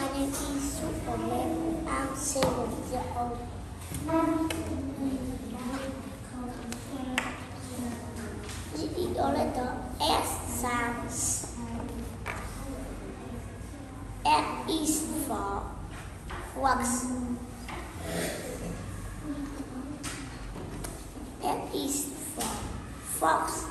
Is Superman. I'm seven years old. The letter S sounds. F is for wax. F is for fox.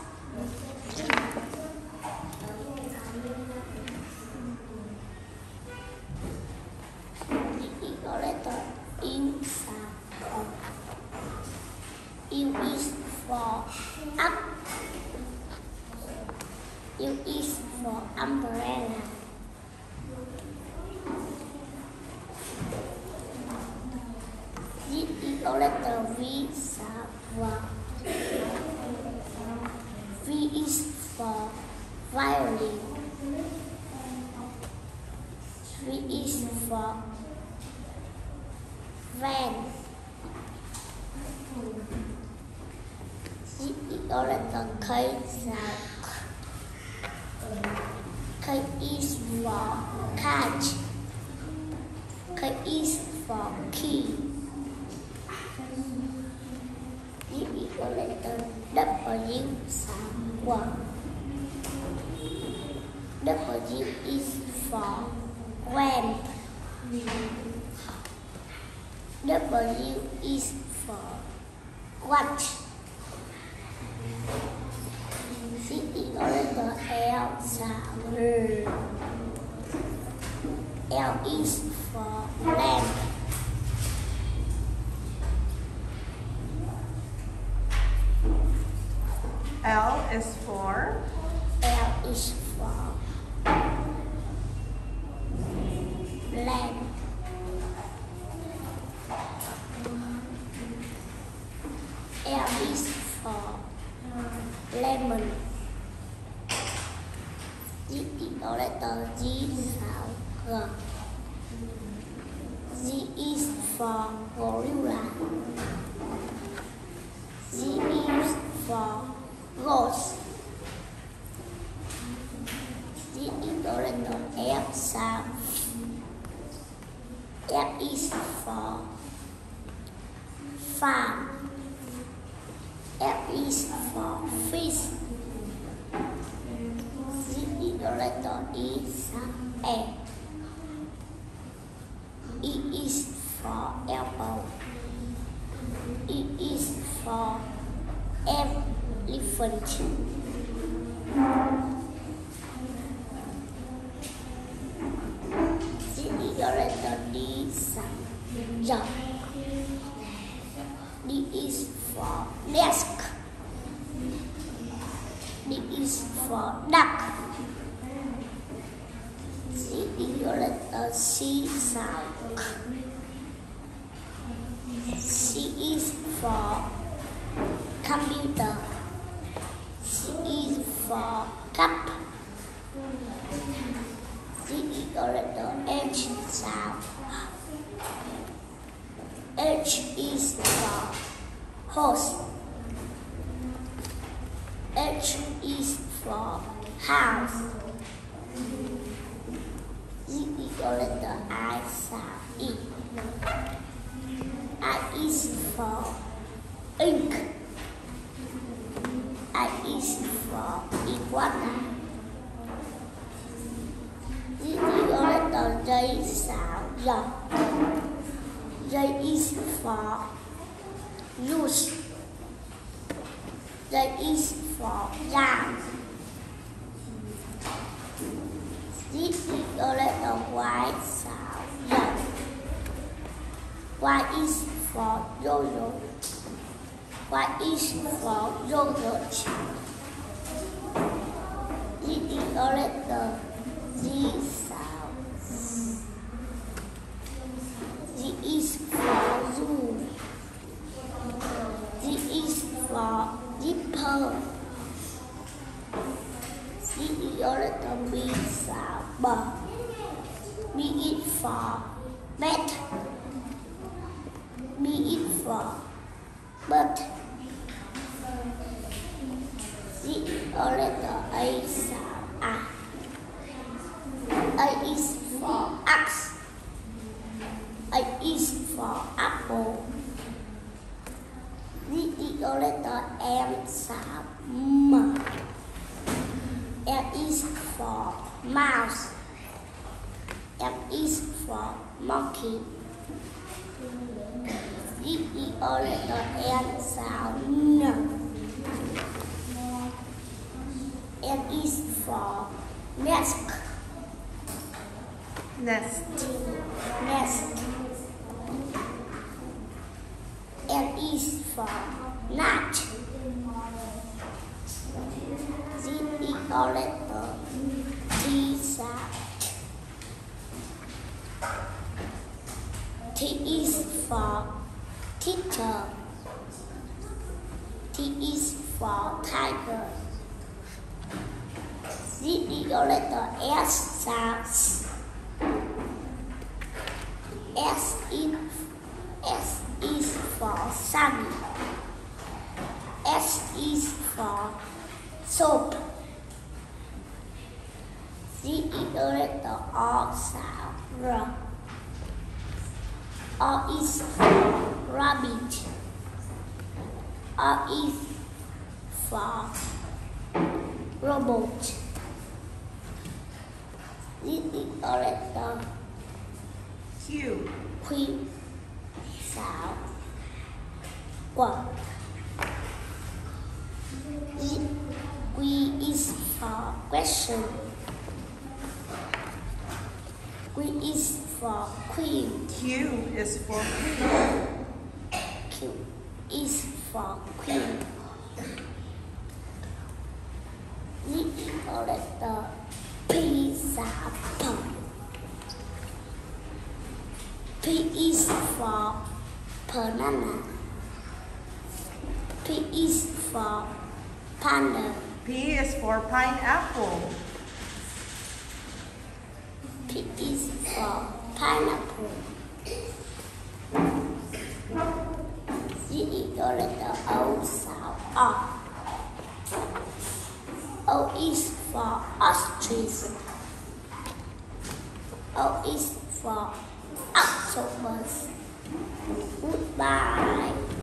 The letter in sound. U is for up. U is for umbrella. The letter V sound. V is for violin. V is for van. The letter K. K is for catch. K is for key. The letter W sound. W is for ramp. W is for watch. The letter L. L is for lamp. L is for L is for lamp. L is for lemon. G the letter G sound. G is for gorilla. G is for ghost. G is the letter F sound. F is for farm. F is for fish. G is the letter E. E is for elbow. E is for elephant. The D sound. Jump. D is for desk. D is for duck. C is the letter C sound. C is for computer. C is for cup. C is the letter H sound. H is for horse. H is for house. Z is the I sound. E. I is for ink. I is for iguana. Z is the J sound. J. J is for juice. J is for jam. Z is the letter Y sound. J. Y is for yo-yo. Y is for yogurt. Z is the letter for bat B for but the letter A is A A is for axe A is for apple. The letter M is M M is for mouse. M is for monkey. Z E O letter N sound N. Is for nest. Nest. Nest. N is for nut. Z E O letter T sound. T is for teacher. T is for tiger. Z E O letter S sounds. S is S is for sun. S is for soap. Z E O letter R sound. R. R is rabbit. R is for robot. Z E O letter Q. Q. Z Q is for question. Q is for queen. Q is for queen. Q is for queen. We Z E O letter P sound. P is for banana. P is for panda. P is for pineapple. P is for pineapple. Z E O letter O sound. O is for ostrich. O is for octopus. Goodbye.